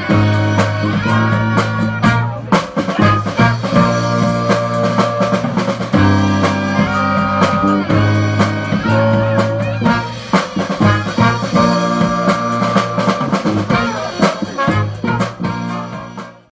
Bye.